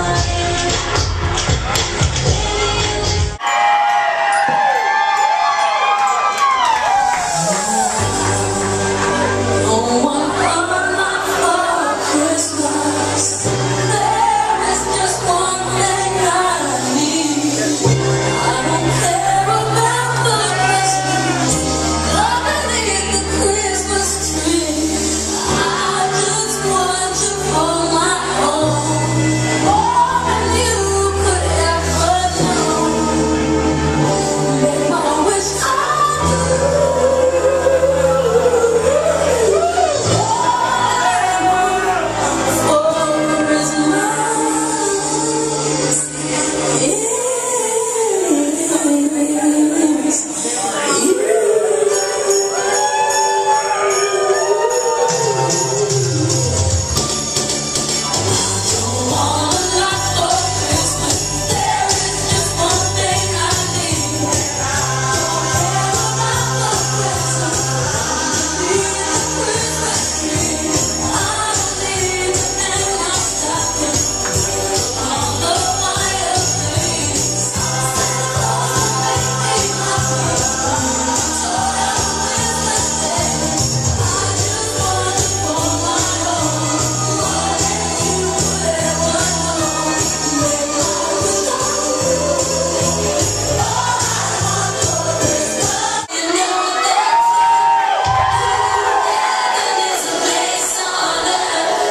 Bye.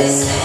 Thank